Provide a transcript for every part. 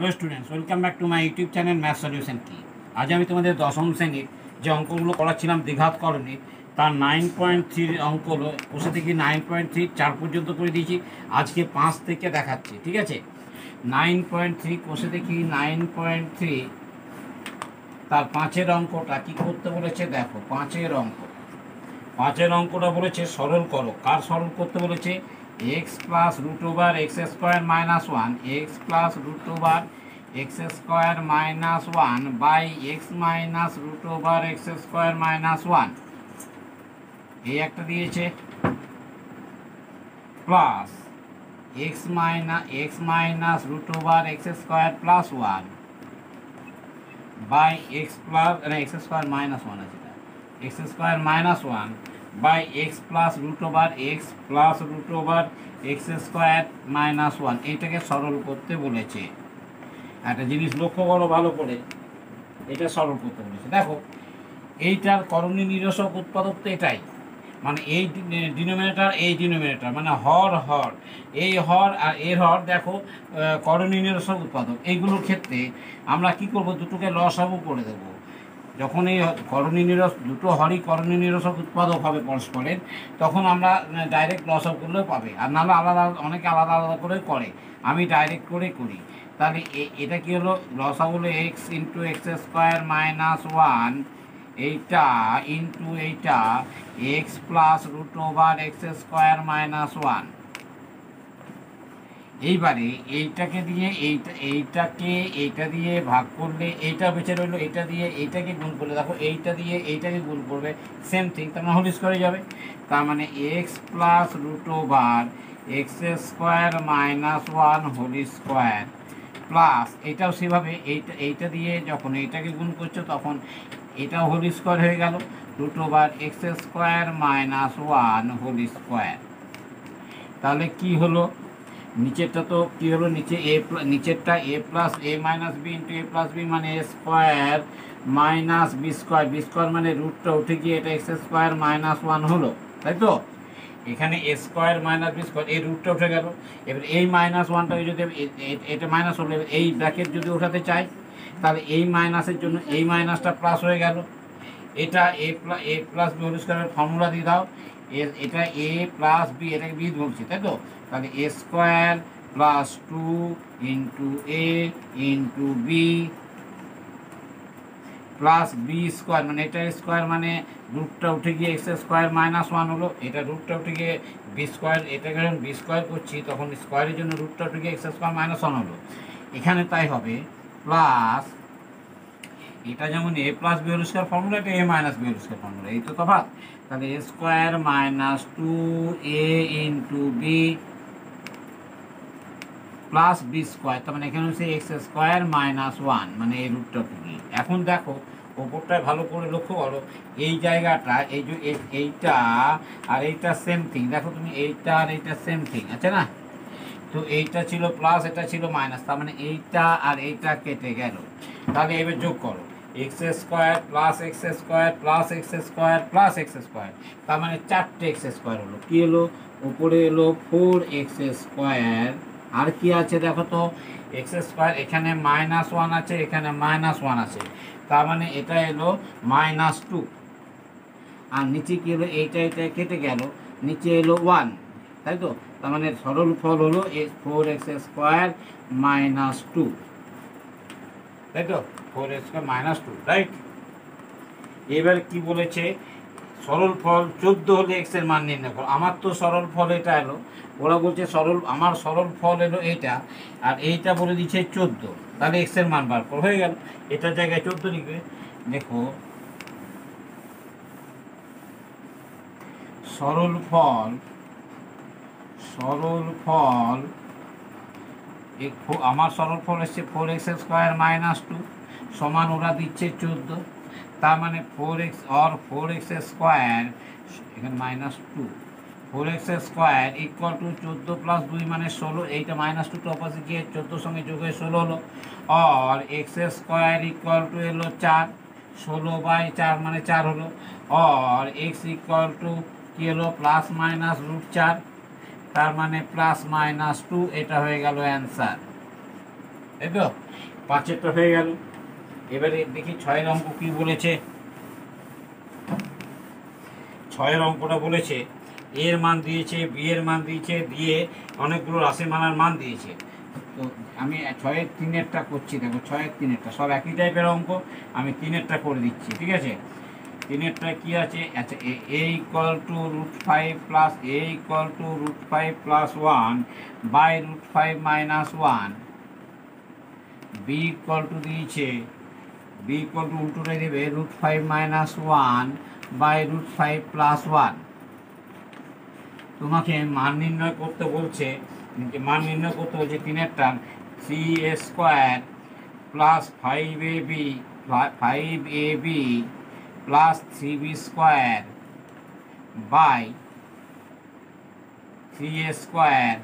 Hello students welcome back to my YouTube channel math solution কি আজ আমি তোমাদের দশম শ্রেণির যে অঙ্কগুলো করাচ্ছিলাম দ্বিঘাত করণে তার নাইন পয়েন্ট থ্রির অঙ্ক বসে থেকে নাইন পয়েন্ট থ্রি চার পর্যন্ত করে দিয়েছি। আজকে পাঁচ থেকে দেখাচ্ছি, ঠিক আছে? নাইন পয়েন্ট থ্রি কোষে দেখি নাইন পয়েন্ট থ্রি তার পাঁচের অঙ্কটা কি করতে বলেছে দেখো, পাঁচের অঙ্ক। পাঁচের অঙ্কটা বলেছে সরল করো। কার সরল করতে বলেছে? X plus root over x square minus one x plus root over x square minus one by x minus root over x square minus one এই একটা দিয়েছে। Plus x minus x minus root over x square plus one by x plus x square minus one আছে x square minus one by x plus root over x plus root over x square minus one. এইটাকে সরল করতে বলেছে। একটা জিনিস লক্ষ্য করো ভালো করে। এটা সরল করতে বলেছে। দেখো, এইটার করণীয় নিরসক উৎপাদক তো এটাই। মানে এই ডিনোমিনেটার এই ডিনোমিনেটার মানে হর হর। এই হর আর এর হর, দেখো করণীয় নিরসক উৎপাদক। এইগুলোর ক্ষেত্রে আমরা কি করব? দুটোকে লসাবু করে দেবো। যখন এই করণীয় নিরস, দুটো হরই করণীয় নিরসক উৎপাদক হবে পরস্পরের, তখন আমরা ডাইরেক্ট লসব করলেও পাবে। আর নাহলে আলাদা আলাদা অনেকে আলাদা আলাদা করে করে। আমি ডাইরেক্ট করে করি। তাহলে এটা কি হলো? লসা হলো x into x square minus one এইটা ইন্টু এইটা x plus root over x square minus one এইবারে এইটাকে দিয়ে এইটা, এইটাকে, এইটা দিয়ে ভাগ করলে এইটা বেঁচে রইল, এইটা দিয়ে এইটাকে গুণ করলে, দেখো এইটা দিয়ে এইটাকে গুণ করবে সেম থিং তার মানে হোল স্কোয়ারে যাবে। তার মানে x plus root over x square minus one whole square plus এটাও সেভাবে, এইটা এইটা দিয়ে যখন এইটাকে গুণ করছ তখন এটাও হোল স্কোয়ার হয়ে গেল root over x square minus one whole square তাহলে কি হলো? নিচেরটা তো কি হলো? নিচে এ নিচেরটা a plus a minus b into a plus b মানে a square minus b square b square মানে রুটটা উঠে গিয়ে এটা এক্স স্কোয়ার মাইনাস ওয়ান হলো, তাই তো? এখানে a square minus b square এই রুটটা উঠে গেল। এবার এই মাইনাস ওয়ানটা যদি এটা মাইনাস হলো এই ব্র্যাকেট যদি ওঠাতে চাই, তাহলে এই মাইনাসের জন্য এই মাইনাসটা প্লাস হয়ে গেল। এটা a plus a plus b whole স্কোয়ারের ফর্মুলা দিয়ে দাও। এটা এ প্লাস বি এটাকে বি বলছি তাই তো? তাহলে a square plus two into a into b plus b square মানে এটা স্কোয়ার মানে রুটটা উঠে গিয়ে এক্স স্কোয়ার মাইনাস ওয়ান হলো। এটা রুটটা উঠে গিয়ে বি স্কোয়ার এটাকে যখন বি স্কোয়ার করছি, তখন স্কোয়ারের জন্য রুটটা উঠে গিয়ে এক্স স্কোয়ার মাইনাস ওয়ান হলো। এখানে তাই হবে প্লাস এটা যেমন a plus b square formula এটা a minus b square formula এই তো তফাৎ। তাহলে a square minus two a into b plus b square তার মানে এখানে হচ্ছে এক্স স্কোয়ার মাইনাস ওয়ান মানে এই রুটটা কি এখন দেখো ওপরটায় ভালো করে লক্ষ্য করো, এই জায়গাটা, এই যে এই- এইটা আর এইটা সেম থিং দেখো তুমি, এইটা আর এইটা সেম থিং আছে না? তো এইটা ছিল প্লাস এটা ছিল মাইনাস তার মানে এইটা আর এইটা কেটে গেল। তাহলে এবার যোগ করো x square plus x square plus x square plus x square তার মানে চারটে এক্স স্কোয়ার হলো। কি এলো? উপরে এলো ফোর এক্স স্কোয়ার আর কি আছে দেখো তো? এক্স স্কোয়ার এখানে মাইনাস ওয়ান আছে, এখানে মাইনাস ওয়ান আছে। তার মানে এটা এলো মাইনাস টু আর নিচে কি হলো এইটা এটা কেটে গেল। নিচে এলো ওয়ান তাই তো? তার মানে সরল ফল হলো four x square minus two তাই তো? Four x square minus two right এবার কি বলেছে? সরল ফল চোদ্দ হলে এক্সের মান নির্ণয় করো। আমার তো সরল ফল এটা এলো। ওরা বলছে সরল, আমার সরল ফল এলো এইটা, আর এইটা বলে দিচ্ছে চোদ্দ। তাহলে এক্সের মান বার করো, হয়ে গেল। এটার জায়গায় চোদ্দ লিখবে। দেখো, সরল ফল সরল ফল আমার সরল ফল এসছে four x square minus two সমান ওরা দিচ্ছে চোদ্দ। তার মানে four x or four x square এখানে minus two four x square equal to চোদ্দ প্লাস দুই মানে ষোলো, এইটা মাইনাস টু টু অপোজিট গিয়ে চোদ্দোর সঙ্গে যোগ হয়ে ষোলো হলো। Or x square equal to এলো চার, ষোলো বাই চার মানে চার হলো। অর এক্স ইকুয়াল টু কি হলো? প্লাস মাইনাস রুট চার, তার মানে প্লাস মাইনাস টু এটা হয়ে গেল অ্যান্সার তাই তো পাঁচেরটা হয়ে গেল। এবারে দেখি ছয়ের অঙ্ক কি বলেছে। ছয়ের অঙ্কটা বলেছে এর মান দিয়েছে বি এর মান দিয়েছে, দিয়ে অনেকগুলো রাশি মানার মান দিয়েছে। তো আমি ছয়ের তিনেরটা করছি, দেখো ছয়ের তিনেরটা, সব একই টাইপের অঙ্ক, আমি তিনেরটা করে দিচ্ছি, ঠিক আছে? তিনেরটা কি আছে? আচ্ছা a equal to root five plus a equal to root five plus one by root five minus one b equal to দিয়েছে বি ইকুয়াল টু উল্টোটাই দেবে root five minus one by root five plus one তোমাকে মান নির্ণয় করতে বলছে যে মান নির্ণয় করতে বলছে তিনেরটা three a square plus five a b five a b plus three b square by three a square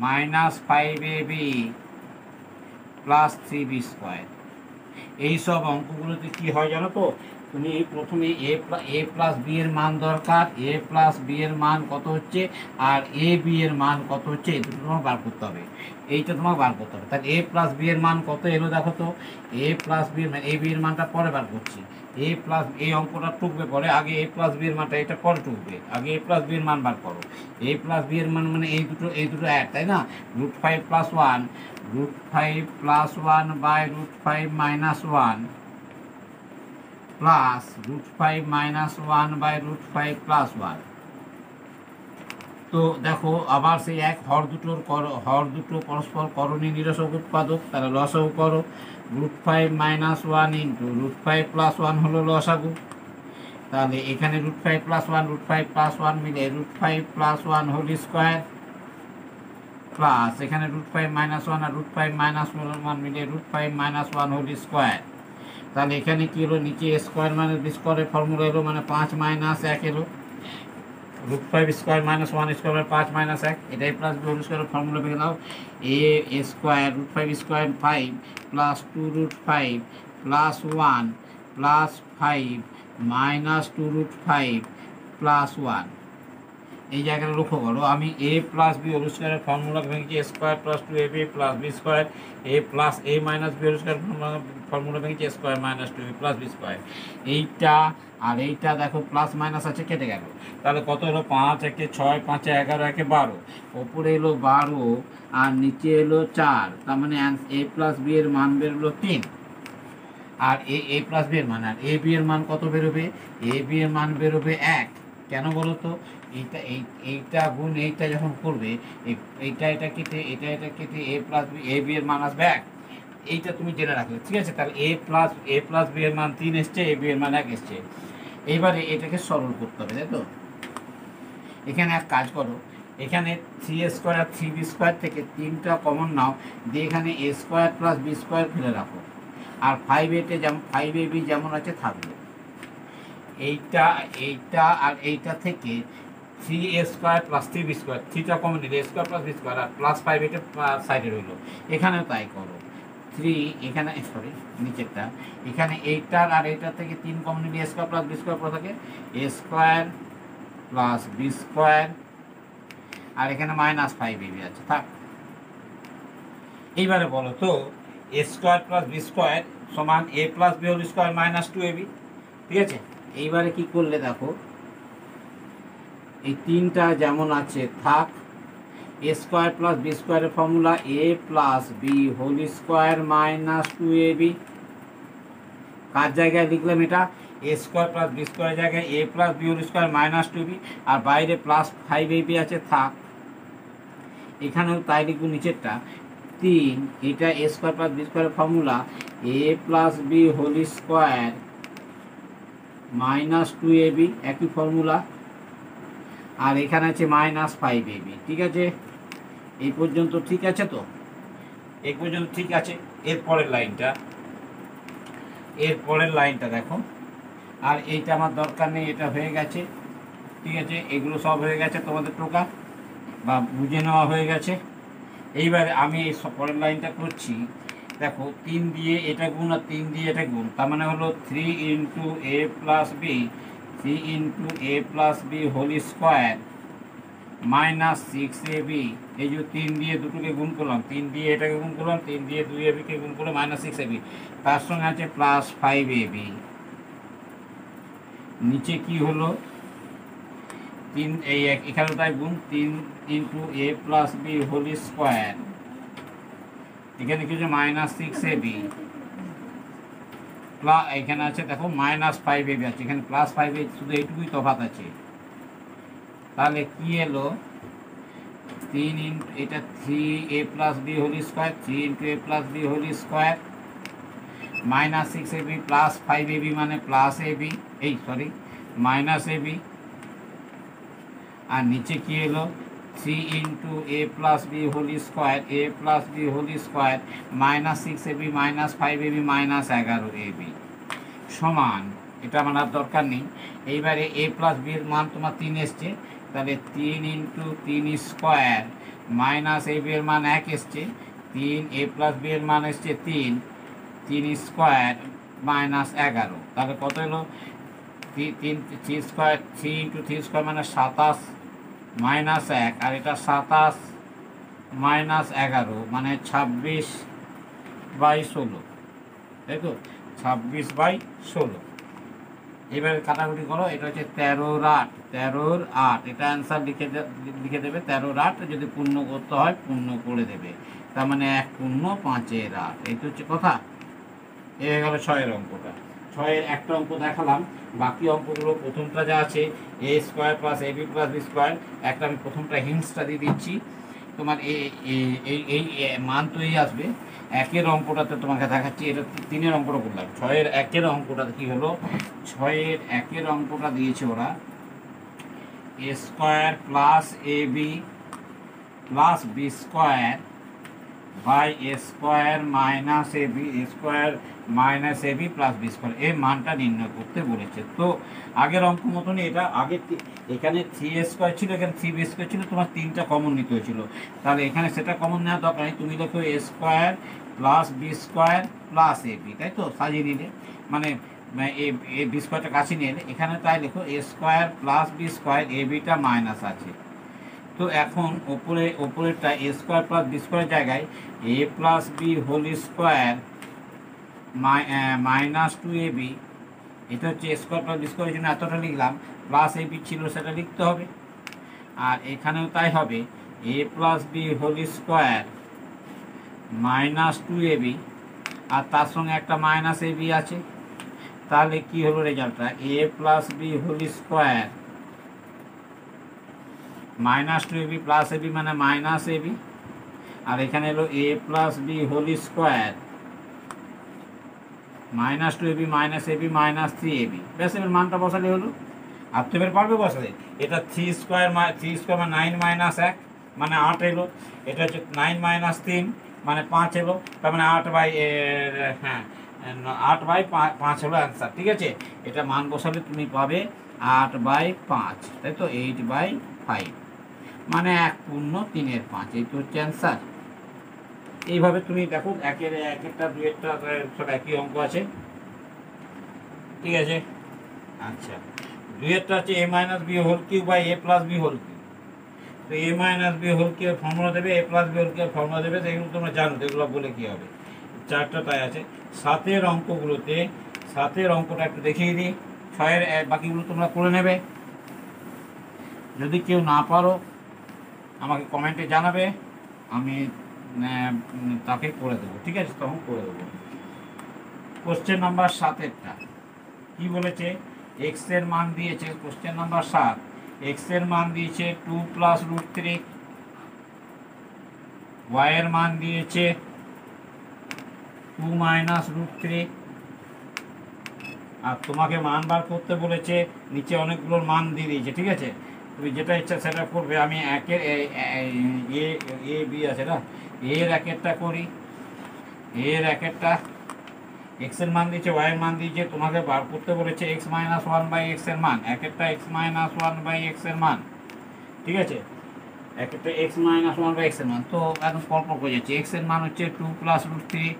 minus five a b plus three b square এইসব অঙ্কগুলোতে কী হয় জানো তো? তুমি প্রথমে এ এ প্লাস বি এর মান দরকার। এ প্লাস বি এর মান কত হচ্ছে? আর এ বি এর মান কত হচ্ছে? এই দুটো তোমার বার করতে হবে। এইটা তোমার বার করতে হবে। তাহলে এ প্লাস বি এর মান কত এলো দেখো তো? এ প্লাস বি মান এ বি এর মানটা পরে বার করছি। এ প্লাস এই অঙ্কটা টুকবে পরে। আগে এ প্লাস বি এর মানটা এটা পরে টুকবে। আগে এ প্লাস বি এর মান বার করো। এ প্লাস বি এর মান মানে এই দুটো এই দুটো এক, তাই না? Root five plus one root five plus one by root five minus one plus root five minus one by root five plus one তো দেখো আবার সেই এক হর দুটোর কর হর দুটো পরস্পর করণী নিরসক উৎপাদক তাহলে লসাগু করো root five minus one into root five plus one হলো লসাগু তাহলে এখানে root five plus one root five plus one মিলে root five plus one whole square plus এখানে রুট ফাইভ মাইনাস ওয়ান আর রুট ফাইভ মাইনাস ওয়ান মিলে root five minus one whole square তাহলে এখানে কী হলো? নিচে স্কোয়ার মাইনাস বি স্কোয়ারের ফর্মুলা এলো মানে পাঁচ মাইনাস এক এলো। Root five square minus one square পাঁচ মাইনাস এক। এটাই প্লাস বি স্কোয়ারের ফর্মুলা পেয়ে দাও a square root five square five plus two root five plus one plus five minus two root five plus one এই জায়গাটা লক্ষ্য করো, আমি এ প্লাস বি হোল স্কোয়ারের formula ভেঙেছি a square plus two a b plus b square a plus a minus b whole square formula ভেঙেছি a square minus two a plus b square এইটা আর এইটা দেখো প্লাস মাইনাস আছে, কেটে গেল। তাহলে কত হলো? পাঁচ, একে ছয়, পাঁচে এগারো, একে বারো। ওপরে এলো বারো আর নিচে এলো চার। তার মানে এ প্লাস বি এর মান বেরোলো তিন। আর এ এ প্লাস বি এর মান, আর এ বি এর মান কত বেরোবে এ বি এর মান বেরোবে এক। কেন বলো তো? এইটা, এই, এইটা গুণ এইটা যখন করবে, এই- এইটা, এটা কেটে, এটা এটা কেটে a plus b a b এর মান আসবে এক। এইটা তুমি জেনে রাখলে ঠিক আছে? তাহলে a plus a plus b এর মান তিন এসছে এ বি এর মান এক এসছে। এইবারে এটাকে সরল করতে হবে, তাই তো? এখানে এক কাজ করো, এখানে three square three b square থেকে তিনটা কমন নাও, দিয়ে এখানে a square plus b square ফেলে রাখো। আর ফাইভ এতে যেমন ফাইভ এ বি যেমন আছে, থাকবে। এইটা এইটা আর এইটা থেকে three a square plus three b square থ্রিটা কমন নিলে স্কোয়ার প্লাস বি স্কোয়ার আর প্লাস ফাইভ এটা সাইডে রইল। এখানেও তাই করো। থ্রি এখানে সরি নিচেরটা। এখানে এইটার আর এইটার থেকে তিন কমন নিলে স্কোয়ার প্লাস বি স্কোয়ার পড়ে থাকে? A square plus b square আর এখানে মাইনাস ফাইভ এবি আছে। থাক। এইবারে বলো তো a square plus b square সমান a plus b whole square minus two a b ঠিক আছে? এইবারে কি করলে দেখো এই তিনটা যেমন আছে, থাক এ স্কোয়ার প্লাস বি স্কোয়ারের formula a plus b whole square minus two a b. কার জায়গায় লিখলাম এটা? A square plus b square জায়গায় a plus b whole square minus two b আর বাইরে প্লাস ফাইভ এ বি আছে, থাক। এখানেও তাই লিখব নিচেরটা। তিন, এটা এ স্কোয়ার প্লাস বি স্কোয়ারের formula a plus b whole square minus two a b, একই ফর্মুলা। আর এখানে আছে মাইনাস ফাইভ এ বি ঠিক আছে? এই পর্যন্ত ঠিক আছে তো? এই পর্যন্ত ঠিক আছে। এর পরের লাইনটা। এর পরের লাইনটা দেখো। আর এইটা আমার দরকার নেই, এটা হয়ে গেছে। ঠিক আছে? এগুলো সব হয়ে গেছে তোমাদের টোকা, বা বুঝে নেওয়া হয়ে গেছে। এইবারে আমি এই পরের লাইনটা করছি। দেখো, তিন দিয়ে এটা গুণ আর তিন দিয়ে এটা গুণ, তার মানে হলো three into a plus b three into a plus b whole square minus six a b এই যে তিন দিয়ে দুটোকে গুণ করলাম, তিন দিয়ে এটাকে গুণ করলাম, তিন দিয়ে দুই এ বিকে গুণ করলাম মাইনাস সিক্স এ বি তার সঙ্গে আছে প্লাস ফাইভ এ বি নিচে কি হলো? তিন, এই এখানে তাই গুণ, তিন into a plus b whole square এখানে কি হচ্ছে? Minus six a b plus এখানে আছে, দেখো মাইনাস ফাইভ এ বি আছে এখানে প্লাস ফাইভ এ শুধু এইটুকুই তফাৎ আছে। তাহলে কি এলো? তিন ইন্টু এটা three a plus b whole square three into a plus b whole square minus six a b plus five a b মানে প্লাস এ বি এই সরি মাইনাস এ বি আর নিচে কি এলো? Three into a plus b whole square a plus b whole square minus six a b minus five a b minus এগারো A B সমান, এটা আমার আর দরকার নেই। এইবারে এ প্লাস বি এর মান তোমার তিন এসছে, তাহলে তিন ইন্টু তিন স্কোয়ার মাইনাস এ বি এর মান এক এসছে, তিন এ প্লাস বি এর মান এসছে তিন তিন স্কোয়ার মাইনাস এগারো। তাহলে কত এলো? তিন three square three into three square মানে সাতাশ মাইনাস এক, আর এটা সাতাশ মাইনাস এগারো মানে ছাব্বিশ বাই ষোলো। তাই তো? ছাব্বিশ বাই ষোলো। এবারে কাটাকুটি করো, এটা হচ্ছে তেরোর আট তেরোর আট। এটা অ্যান্সার লিখে লিখে দেবে, তেরোর আট যদি পূর্ণ করতে হয়, পূর্ণ করে দেবে। তার মানে এক পূর্ণ পাঁচের আট। এই তো হচ্ছে কথা। এ গেল ছয়ের অঙ্কটা। ছয়ের একটা অঙ্ক দেখালাম, বাকি অঙ্কগুলো প্রথমটা যা আছে a square plus a b plus b square একটা আমি প্রথমটা হিন্টসটা দিয়ে দিচ্ছি। তোমার এই এই মান তো এই আসবে। একের অঙ্কটাতে তোমাকে দেখাচ্ছি, এটা তিনের অঙ্কটা করলাম ছয়ের একের অঙ্কটা কি হলো? ছয়ের একের অঙ্কটা দিয়েছে ওরা। A square plus a b plus b square by a square minus a b square minus a b plus b square এই মানটা নির্ণয় করতে বলেছে। তো আগের অঙ্ক মতনই এটা আগে এখানে থ্রি এ স্কোয়ার ছিল, এখানে থ্রি বি স্কোয়ার ছিল, তোমার তিনটা কমন নিতে হয়েছিল। তাহলে এখানে সেটা কমন নেওয়ার দরকার নেই। তুমি দেখো A square plus B square plus A B তাই তো? সাজিয়ে নিলে। মানে এ বি স্কোয়ারটা কাছে নিয়ে এখানে তাই লেখো A square plus B square A beta minus আছে। তো এখন ওপরে ওপরেরটা A square plus B square জায়গায় A plus B whole square minus two A B এটা হচ্ছে স্কোয়ার প্লাস বি স্কোয়ারের জন্য এতটা লিখলাম প্লাস এ বি ছিল সেটা লিখতে হবে। আর এখানেও তাই হবে A plus B whole square minus two A B আর তার সঙ্গে একটা মাইনাস এ বি আছে। তাহলে কি হলো রেজাল্টটা A plus B whole square minus two A B plus A B মানে মাইনাস এবি আর এখানে এলো A plus B whole square minus two A B minus A B minus three A B ব্যাস, এবার মানটা বসালে হলো। আর তো এবার পারবে বসালে এটা থ্রি স্কোয়ার থ্রি স্কোয়ার মানে নাইন মাইনাস এক মানে আট এলো। এটা হচ্ছে নাইন মাইনাস তিন মানে পাঁচ এলো। তার মানে আট বাই হ্যাঁ আট বাই পাঁচ হলো অ্যান্সার ঠিক আছে? এটা মান বসালে তুমি পাবে আট বাই পাঁচ, তাই তো? এইট বাই ফাইভ মানে এক পূর্ণ তিনের পাঁচ, এই তো হচ্ছে অ্যান্সার এইভাবে তুমি দেখো, একের এক একটা দু একটা সব একই অঙ্ক আছে। ঠিক আছে? আচ্ছা। দুইয়েরটা হচ্ছে A minus B whole cube by A plus B whole cube তো A minus B whole cube formula দেবে, A plus B whole cube formula দেবে সেগুলো তোমরা জানো, তো এগুলো বলে কি হবে? চারটা তাই আছে। সাতের অঙ্কগুলোতে, সাতের অঙ্কটা একটু দেখিয়ে দিই। ছয়ের বাকিগুলো তোমরা করে নেবে। যদি কেউ না পারো আমাকে কমেন্টে জানাবে, আমি তাকে করে দেবো। ঠিক আছে, তখন করে দেবো। কোশ্চেন নাম্বার সাতেরটা কি বলেছে? এক্সের মান দিয়েছে কোশ্চেন নাম্বার সাত। এক্সের মান দিয়েছে two plus root three Y এর মান দিয়েছে টু মাইনাস রুট থ্রি আর তোমাকে মান বার করতে বলেছে, নিচে অনেকগুলোর মান দিয়ে দিয়েছে, ঠিক আছে? তুমি যেটা ইচ্ছা সেটা করবে। আমি একের এ- এ- বি আছে না? এর একেরটা করি। এর একেরটা এক্সের মান দিয়েছে ওয়াই এর মান দিয়েছে তোমাকে বার করতে বলেছে এক্স মাইনাস ওয়ান বাই এক্সের মান। একেরটা এক্স মাইনাস ওয়ান বাই এক্সের মান। ঠিক আছে? একটা এক্স মাইনাস ওয়ান বাই এক্সের মান। তো একদম কল্পনা করে যাচ্ছে। এক্সের মান হচ্ছে two plus root three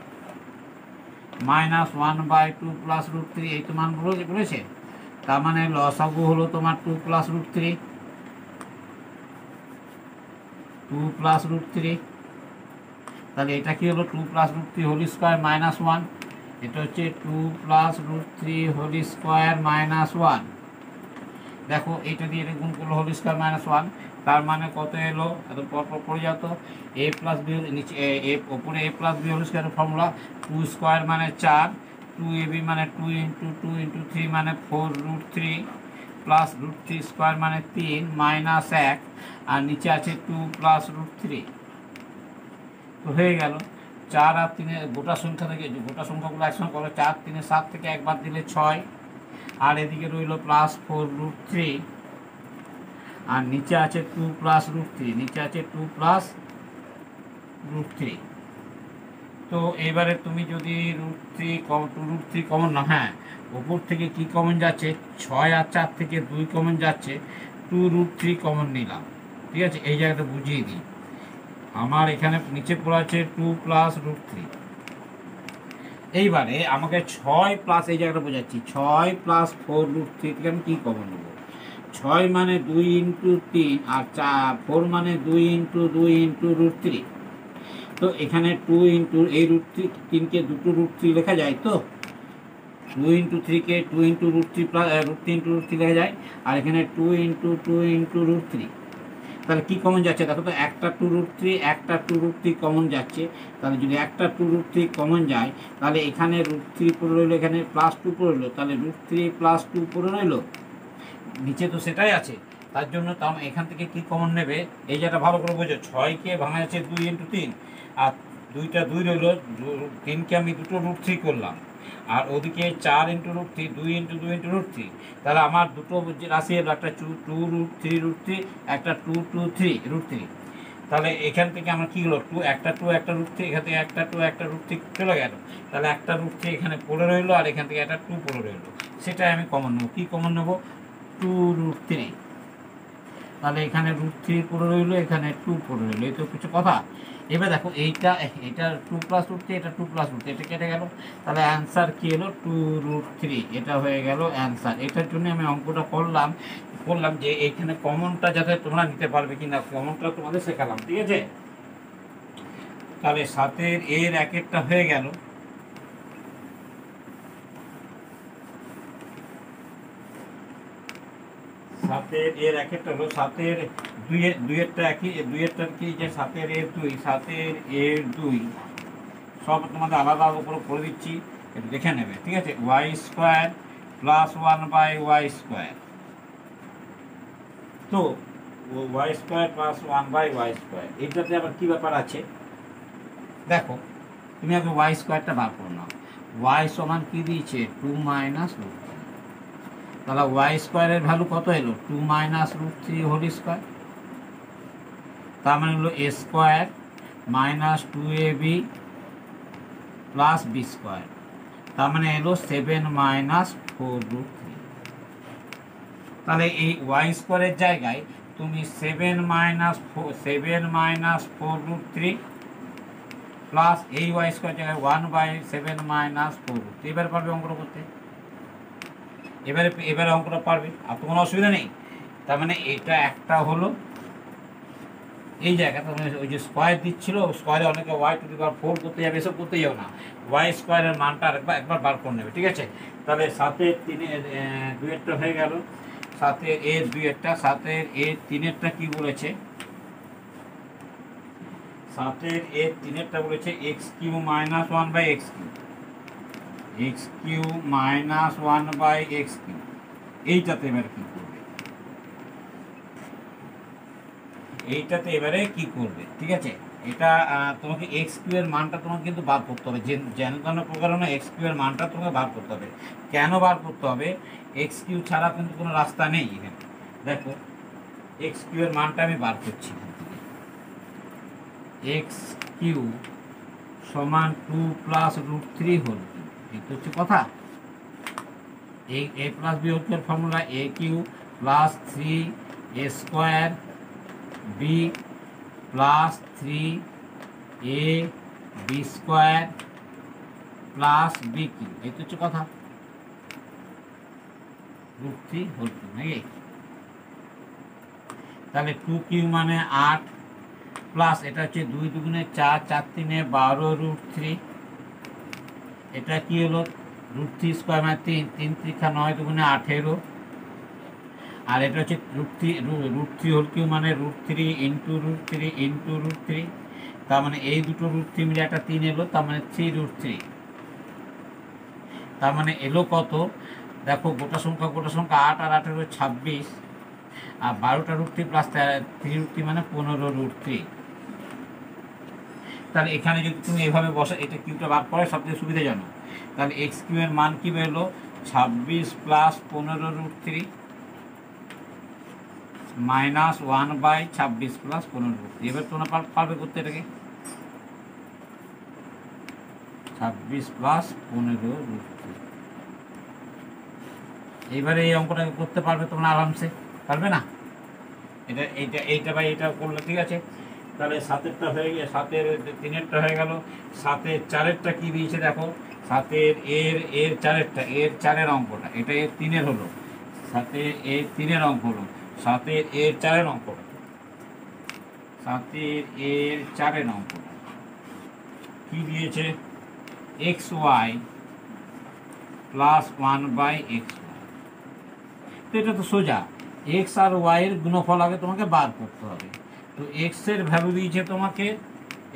minus one by two plus root three এই তো মানগুলো বলেছে? তার মানে লসাগু হলো তোমার two plus root three two plus root three তাহলে এটা কি হলো? Two plus root three whole square minus one এটা হচ্ছে two plus root three whole square minus one দেখো, এটা দিয়ে এটা গুণ করল হোল স্কোয়ার মাইনাস ওয়ান তার মানে কত এলো? এত পরপর পড়ে যাও এ প্লাস বি নিচে, এ ওপরে এ প্লাস বি হোল স্কোয়ারের ফর্মুলা টু স্কোয়ার মানে চার। টু এ বি মানে two into two into three মানে four root three plus root three square মানে তিন মাইনাস এক। আর নিচে আছে টু প্লাস রুট থ্রি তো হয়ে গেল। চার আর তিনে, গোটা সংখ্যা থেকে, গোটা সংখ্যাগুলো একসঙ্গে করো, চার, তিনে সাত থেকে একবার দিলে ছয়। আর এদিকে রইল প্লাস ফোর রুট থ্রি আর নিচে আছে টু প্লাস রুট থ্রি নিচে আছে টু প্লাস রুট থ্রি তো এবারে তুমি যদি রুট থ্রি কম টু রুট থ্রি কমন না হ্যাঁ ওপর থেকে কি কমন যাচ্ছে? ছয় আর চার থেকে দুই কমন যাচ্ছে। টু রুট থ্রি কমন নিলাম। ঠিক আছে? এই জায়গাটা বুঝিয়ে দিই। আমার এখানে নিচে পড়ে আছে টু প্লাস রুট থ্রি এইবারে আমাকে ছয় প্লাস এই জায়গাটা বোঝাচ্ছি। ছয় প্লাস ফোর রুট থ্রি থেকে আমি কী কমন নেব? ছয় মানে দুই ইন্টু তিন আর চার ফোর মানে দুই ইন্টু দুই ইন্টু রুট থ্রি তো এখানে টু ইন্টু এই রুট থ্রি তিনকে দুটো রুট থ্রি লেখা যায় তো? Two into থ্রিকে two into root three plus root three into root three লেখা যায়, আর এখানে two into two into root three তাহলে কী কমন যাচ্ছে? দেখো তো, একটা টু রুট থ্রি একটা টু রুট থ্রি কমন যাচ্ছে। তাহলে যদি একটা টু রুট থ্রি কমন যায়, তাহলে এখানে রুট থ্রি পড়ে রইল, এখানে প্লাস টু পড়ে রইল। তাহলে রুট থ্রি প্লাস টু পড়ে রইল। নিচে তো সেটাই আছে। তার জন্য তার এখান থেকে কি কমন নেবে? এই যেটা ভালো করে বোঝো ছয়কে ভাঙা যাচ্ছে দুই ইন্টু তিন। আর দুইটা দুই রইল তিনকে আমি দুটো রুট থ্রি করলাম। আর ওদিকে চার ইন্টু রুট থ্রি দুই ইন্টু দুই ইন্টু রুট থ্রি তাহলে আমার দুটো রাশি এলো একটা two two root three root three একটা two two three root three তাহলে এখান থেকে আমার কী হলো? টু একটা টু একটা রুট থ্রি এখান থেকে একটা টু একটা রুট থ্রি চলে গেল। তাহলে একটা রুট থ্রি এখানে পড়ে রইল আর এখান থেকে একটা টু পড়ে রইল। সেটাই আমি কমন নেব। কী কমন নেব? টু রুট থ্রি তাহলে এখানে রুট থ্রি পড়ে রইল, এখানে টু পড়ে রইল। এই তো কিছু কথা। এবার দেখো, এইটা এটা টু প্লাস রুট থ্রি এটা টু প্লাস রুট এটা কেটে গেল। তাহলে অ্যান্সার কী এলো? টু রুট থ্রি এটা হয়ে গেল অ্যান্সার এটার জন্য আমি অঙ্কটা করলাম। করলাম যে এইখানে কমনটা যাতে তোমরা নিতে পারবে কি না কমনটা তোমাদের শেখালাম, ঠিক আছে? তাহলে সাতের এর এক একটা হয়ে গেল। সাতের এর এক একটা হলো, সাতের দুইয়ের দুইয়েরটা একই দুইয়েরটা কি যে সাতের এর দুই, সাতের এর দুই। সব তোমাদের আলাদা আলাদা করে দিচ্ছি, একটু দেখে নেবে, ঠিক আছে? Y square plus one by Y square. তো Y square plus one by Y square, এইটাতে আবার কী ব্যাপার আছে? দেখো, তুমি আগে ওয়াই স্কোয়ারটা বার করো না ওয়াই সমান কী দিয়েছে? Two minus root. তাহলে ওয়াই স্কোয়ারের ভ্যালু কত এলো? Two minus root three whole square তার মানে হলো A square minus two A B plus B square তার মানে এলো seven minus four root three তাহলে এই ওয়াই স্কোয়ারের জায়গায় তুমি seven minus four seven minus four root three plus এই ওয়াই স্কোয়ার জায়গায় one by seven minus four root এবার পারবে অঙ্কটা করতে। এবারে এবারে অঙ্কটা পারবে। আর তো কোনো অসুবিধা নেই। তার মানে এটা একটা হলো এই জায়গাটা মানে ওই যে স্কোয়ার দিচ্ছিল স্কোয়ারে অনেকে Y to the power four করতে যাবে এসব করতে যাও না। ওয়াই স্কোয়ারের মানটা আরেকবার একবার বার করে নেবে ঠিক আছে? তাহলে সাতের আহ, দুয়েরটা হয়ে গেল। সাতের এর দুয়েরটা সাতের এর তিনেরটা কি বলেছে? সাতের এর তিনেরটা বলেছে X cube minus one by X cube X cube minus one by X cube এইটাতে এবারে কি করবে? এইটাতে এবারে কি করবে? ঠিক আছে? এটা তোমাকে এক্স কিউ এর মানটা তোমাকে কিন্তু বার করতে হবে। যে, যেন কোনো প্রকার না, এক্স কিউ এর মানটা তোমাকে বার করতে হবে। কেন বার করতে হবে? এক্স কিউ ছাড়া কিন্তু কোনো রাস্তা নেই এখানে। দেখো, এক্স কিউ এর মানটা আমি বার করছি এক্স কিউ সমান two plus root three whole. তো হচ্ছে কথা। এই A plus B whole formula A cube plus three A square B plus three A B square plus B cube. এই তো হচ্ছে কথা। রুট থ্রি হোল কিউ নাকি? তাহলে টু কিউ মানে আট প্লাস এটা হচ্ছে দুই দুগুণে চার চার তিনে বারো রুট থ্রি এটা কি হলো? রুট থ্রি স্কোয়ার মানে তিন তিন ত্রিখা নয় দুগুণে আঠেরো। আর এটা হচ্ছে root three root three whole cube মানে root three into root three into root three. তার মানে এই দুটো রুট থ্রি মিলে একটা তিন এলো, তার মানে থ্রি রুট থ্রি। তার মানে এলো কত? দেখো, গোটা সংখ্যা গোটা সংখ্যা আট আর আঠেরো ছাব্বিশ। আর বারোটা root three plus three root three মানে পনেরো রুট থ্রি। তাহলে এখানে যদি তুমি এভাবে বসা এটা কিউটা বার করে সবচেয়ে সুবিধাজনক। তাহলে এক্স কিউ এর মান কি বেরোলো? ছাব্বিশ প্লাস পনেরো root three minus one by ছাব্বিশ প্লাস পনেরো রুট থ্রি এবার তোমরা পারবে করতে এটাকে। ছাব্বিশ প্লাস পনেরো রুট থ্রি এইবারে এই অঙ্কটাকে করতে পারবে তোমরা আরামসে। পারবে না? এটা এইটা এইটা বা এইটা করলে ঠিক আছে। তাহলে সাতেরটা হয়ে গিয়ে, সাতের তিনেরটা হয়ে গেল। সাতের চারেরটা কি দিয়েছে দেখো? সাতের এর এর চারেরটা, এর চারের অঙ্কটা, এটা এর তিনের হলো। সাতের এর তিনের অঙ্ক হলো। সাতের এর চারের অঙ্কটা সাতের এর চারের অঙ্কটা কি দিয়েছে? X Y plus one by X Y. তো এটা তো সোজা। এক্স আর ওয়াই এর গুণফল আগে তোমাকে বার করতে হবে। তো এক্সের ভ্যালু দিয়েছে তোমাকে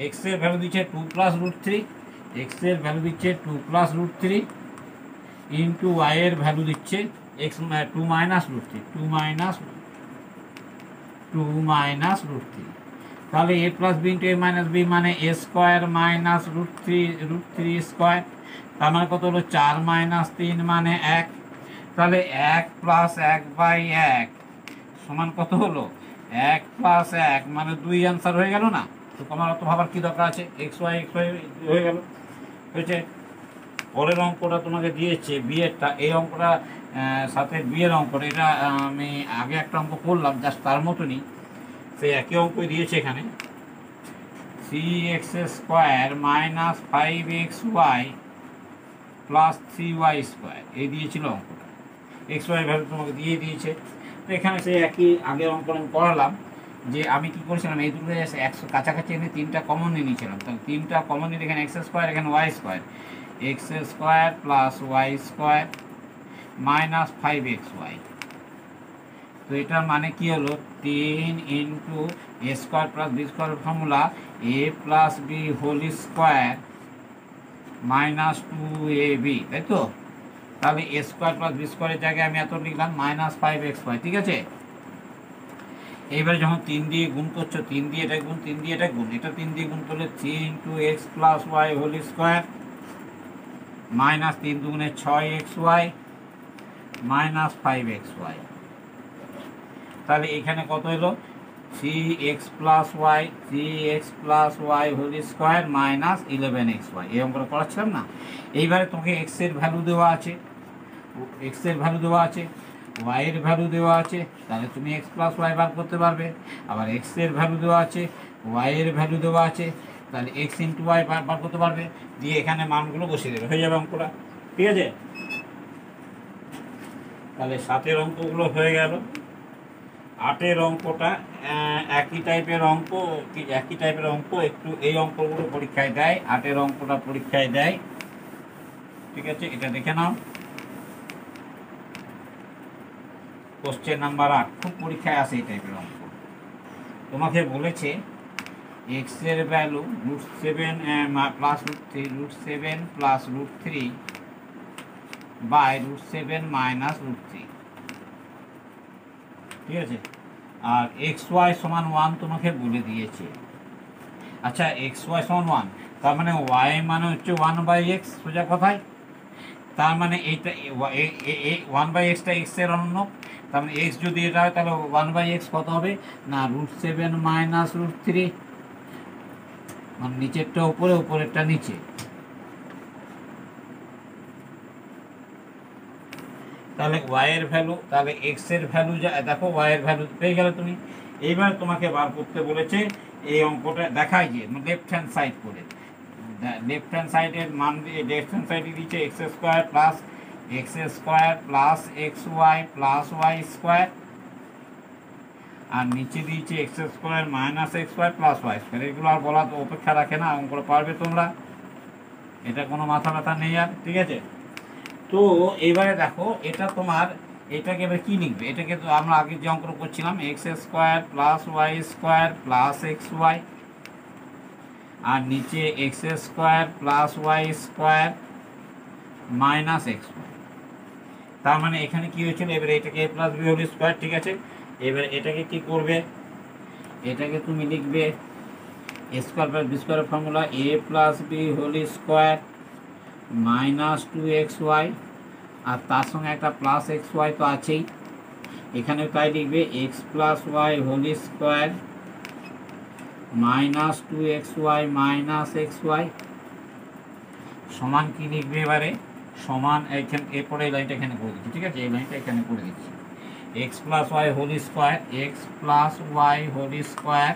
এক্সের ভ্যালু দিচ্ছে টু প্লাস রুট থ্রি এক্সের ভ্যালু দিচ্ছে two plus root three into Y এর ভ্যালু দিচ্ছে X two minus root three two minus two minus root three তাহলে A plus B into A minus B মানে A square minus root three root three square তার মানে কত হলো চার minus তিন মানে এক। তাহলে এক প্লাস এক বাই এক সমান কত হলো? এক প্লাস এক মানে দুই অ্যান্সার হয়ে গেল না। তো তোমার অত ভাবার কি দরকার আছে? এক্স ওয়াই এক্স ওয়াই হয়ে গেল। হয়েছে? পরের অঙ্কটা তোমাকে দিয়েছে বিয়েরটা এই অঙ্কটা সাথে বিয়ের অঙ্কটা এটা আমি আগে একটা অঙ্ক করলাম জাস্ট তার মতনই। সেই একই অঙ্কই দিয়েছে এখানে। Three X square minus five X Y plus three Y square এই দিয়েছিল অঙ্কটা। এক্স ওয়াই ভ্যালু তোমাকে দিয়ে দিয়েছে। তো এখানে সেই একই আগের অঙ্ক আমি করালাম যে আমি কি করেছিলাম, এই দুটো একশো কাছাকাছি এনে তিনটা কমন নিয়ে নিয়েছিলাম। তাহলে তিনটা কমন নিয়ে এখানে এক্স স্কোয়ার এখানে Y square X square plus Y square minus five X Y তো এটার মানে কি হলো? তিন into A square plus B square formula A plus B whole square minus two A B তাই তো? তাহলে এ স্কোয়ার প্লাস বি স্কোয়ারের জায়গায় আমি এত লিখলাম মাইনাস ফাইভ এক্স ওয়াই ঠিক আছে? এইবারে যখন তিন দিয়ে গুণ করছ, তিন দিয়ে এটা গুণ, তিন দিয়ে এটা গুণ, এটা তিন দিয়ে গুণ করলে three into X plus Y whole square minus তিন দুগুণে ছয় X Y minus five X Y তাহলে এখানে কত এলো? Three X plus Y three X plus Y whole square minus eleven X Y এরকম করে করাচ্ছিলাম না? এইবারে তোমাকে এক্সের ভ্যালু দেওয়া আছে। এক্সের ভ্যালু দেওয়া আছে ওয়াই এর ভ্যালু দেওয়া আছে, তাহলে তুমি এক্স প্লাস ওয়াই বার করতে পারবে। আবার এক্সের ভ্যালু দেওয়া আছে ওয়াই এর ভ্যালু দেওয়া আছে, তাহলে এক্স ইন্টু ওয়াই বার বার করতে পারবে। দিয়ে এখানে মানগুলো বসিয়ে দেবে। হয়ে যাবে অঙ্কটা। ঠিক আছে? তাহলে সাতের অঙ্কগুলো হয়ে গেল। আটের অঙ্কটা একই টাইপের অঙ্ক একই টাইপের অঙ্ক, একটু এই অঙ্কগুলো পরীক্ষায় দেয়, আটের অঙ্কটা পরীক্ষায় দেয়। ঠিক আছে? এটা দেখে নাও। কোশ্চেন নাম্বার আট। খুব পরীক্ষায় আসে এই টাইপের অঙ্ক। তোমাকে বলেছে এক্সের value root seven plus root three root seven plus root three by root seven minus root three ঠিক আছে? আর এক্স ওয়াই সমান ওয়ান তোমাকে বলে দিয়েছে। আচ্ছা এক্স ওয়াই সমান ওয়ান তার মানে ওয়াই মানে হচ্ছে ওয়ান বাই এক্স সোজা কথায়। তার মানে এইটা ওয়ান বাই এক্সটা এক্সের অন্য। মানে এক্স যদি এটা হয়, তাহলে ওয়ান বাই এক্স কত হবে? না root seven minus root three মানে নিচেরটা উপরে, উপরেরটা নিচে। তাহলে ওয়াইয়ের ভ্যালু তাহলে এক্সের ভ্যালু যা, দেখো ওয়াই এর ভ্যালু পেয়ে গেলে তুমি। এইবার তোমাকে বার করতে বলেছে, এই অঙ্কটা দেখাই যে লেফট হ্যান্ড সাইড করে। লেফট হ্যান্ড সাইডের মান দিয়ে লেফট হ্যান্ড সাইডে দিচ্ছে X square plus X square plus X Y plus Y square. আর নিচে দিয়েছে X square minus X Y plus Y square. এগুলো আর বলা অপেক্ষা রাখে না অঙ্কটা পারবে তোমরা। এটা কোনো মাথা ব্যথা নেই আর, ঠিক আছে? তো এবারে দেখো, এটা তোমার, এটাকে এবার কী লিখবে? এটাকে তো আমরা আগে যে অঙ্কটা করছিলাম, X square plus Y square plus X Y. আর নিচে X square plus Y square minus X Y. তার মানে এখানে কি হয়েছিল এবারে এটাকে A plus B whole square ঠিক আছে? এবারে এটাকে কি করবে? এটাকে তুমি লিখবে এ স্কোয়ার প্লাস বি স্কোয়ারের formula A plus B whole square minus two X Y আর তার সঙ্গে একটা প্লাস এক্স ওয়াই তো আছেই। এখানে তাই লিখবে X plus Y whole square minus two X Y minus X Y সমান কি লিখবে এবারে? সমান এইখানে এরপরে এই লাইনটা এখানে করে দিচ্ছি, ঠিক আছে? এই লাইনটা এখানে করে দিচ্ছি। X plus Y whole square X plus Y whole square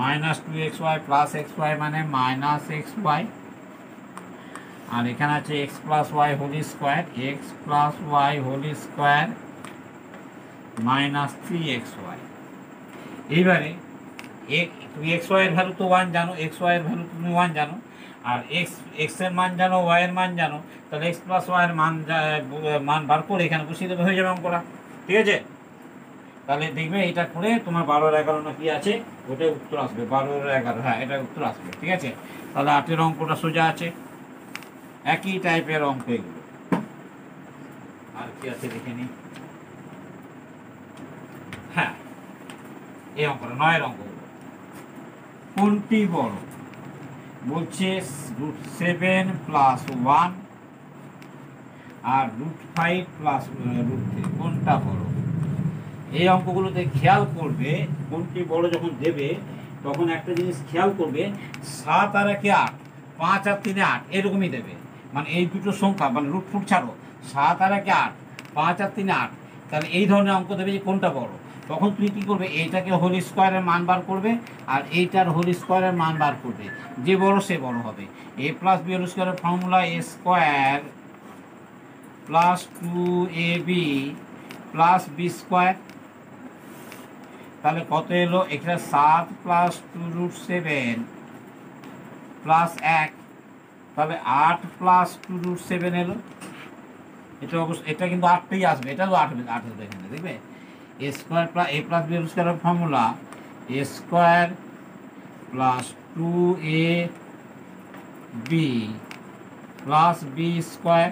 minus two X Y plus X Y মানে মাইনাস এক্স ওয়াই আর এখানে আছে X plus Y whole square X plus Y whole square minus three X Y এইবারে X Y এর value তো one জানো X Y এর value তুমি ওয়ান জানো। আর এক্স এক্সের মান জানো ওয়াই এর মান জানো, তাহলে এক্স প্লাস ওয়াই এর মান মান বার করে এখানে বসিয়ে দেবে হয়ে যাবে অঙ্কটা। ঠিক আছে? তাহলে দেখবে এটা করে তোমার বারো আর এগারো না কি আছে? ওটাই উত্তর আসবে, বারো আর এগারো হ্যাঁ এটা উত্তর আসবে, ঠিক আছে? তাহলে আটের অঙ্কটা সোজা আছে। একই টাইপের অঙ্ক এগুলো। আর কি আছে দেখে নি? হ্যাঁ এই অঙ্কটা, নয়ের অঙ্কগুলো কোনটি বড়? বলছে রুট সেভেন প্লাস ওয়ান আর root five plus root three কোনটা বড়? এই অঙ্কগুলোতে খেয়াল করবে, কোনটি বড় যখন দেবে, তখন একটা জিনিস খেয়াল করবে, সাত আর একে আট, পাঁচ আর তিনে আট, এরকমই দেবে। মানে এই দুটো সংখ্যা মানে রুট ফুট ছাড়ো, সাত আর একে আট, পাঁচ আর তিনে আট, তাহলে এই ধরনের অঙ্ক দেবে যে কোনটা বড়। তখন তুমি কী করবে? এইটাকে হোল স্কোয়ারের মান বার করবে আর এইটার হোল স্কোয়ারের মান বার করবে। যে বড়, সে বড় হবে। এ প্লাস বি হোল স্কোয়ারের formula A square plus two A B plus B square তাহলে কত এলো? এখানে সাত plus two root seven plus এক, তাহলে আট প্লাস টু রুট সেভেন এলো। এটা অবশ্য, এটা কিন্তু আটটাই আসবে। এটাও আট আট হবে এখানে, দেখবে? A square plus A plus B স্কোয়ারের formula. A square plus two A B plus B square,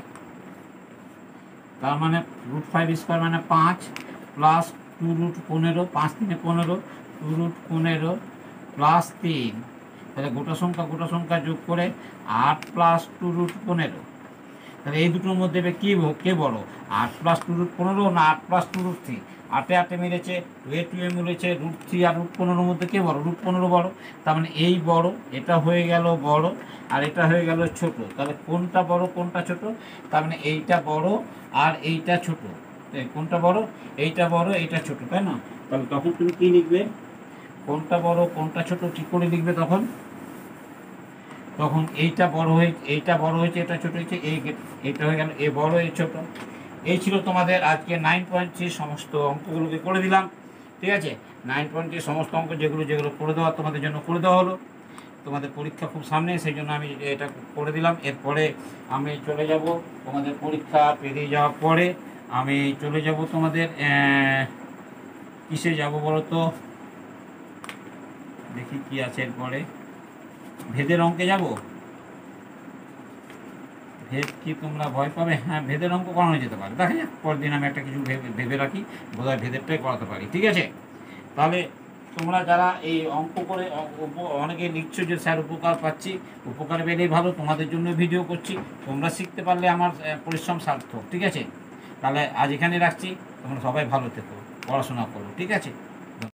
তার মানে রুট ফাইভ স্কোয়ার মানে পাঁচ, প্লাস টু রুট পনেরো, পাঁচ তিনে পনেরো, টু রুট পনেরো প্লাস তিন। তাহলে গোটা সংখ্যা গোটা সংখ্যা যোগ করে আট প্লাস টু রুট পনেরো। তাহলে এই দুটোর মধ্যে কী কে বড়? আট প্লাস টু রুট পনেরো না আট প্লাস টু রুট থ্রি আটে আটে মিলেছে টু এ টু এ মিলেছে রুট থ্রি আর রুট পনেরোর মধ্যে কে বড়? রুট পনেরো বড়। তার মানে এই বড়, এটা হয়ে গেল বড়, আর এটা হয়ে গেল ছোট। তাহলে কোনটা বড়, কোনটা ছোট? তার মানে এইটা বড় আর এইটা ছোট। কোনটা বড়? এইটা বড়, এইটা ছোট, তাই না? তাহলে তখন তুমি কি লিখবে? কোনটা বড়, কোনটা ছোট ঠিক করে লিখবে তখন? তখন এইটা বড় হয়ে, এইটা বড় হয়েছে, এটা ছোট হয়েছে, এই এইটা হয়ে গেল, এ বড় এই ছোট। এই ছিল তোমাদের আজকে নাইন পয়েন্ট থ্রি সমস্ত অঙ্কগুলোকে করে দিলাম, ঠিক আছে? নাইন পয়েন্ট থ্রি সমস্ত অঙ্ক যেগুলো যেগুলো করে দেওয়া, তোমাদের জন্য করে দেওয়া হলো। তোমাদের পরীক্ষা খুব সামনে, সেই জন্য আমি এটা করে দিলাম। এরপরে আমি চলে যাব তোমাদের পরীক্ষা পেরিয়ে যাওয়ার পরে, আমি চলে যাব তোমাদের কিসে যাব বলো তো? দেখি কি আছে এরপরে। ভেদের অঙ্কে যাব? ভেদ কি তোমরা ভয় পাবে? হ্যাঁ ভেদের অঙ্ক করানো যেতে পারে। দেখা যাক, পরদিন আমি একটা কিছু ভেবে ভেবে রাখি, বোধহয় ভেদেরটাই করাতে পারি, ঠিক আছে? তাহলে তোমরা যারা এই অঙ্ক করে অনেকে লিখছো যে স্যার উপকার পাচ্ছি, উপকার পেলেই ভালো, তোমাদের জন্য ভিডিও করছি, তোমরা শিখতে পারলে আমার পরিশ্রম সার্থক, ঠিক আছে? তাহলে আজ এখানে রাখছি, তোমরা সবাই ভালো থেকো, পড়াশোনা করো, ঠিক আছে?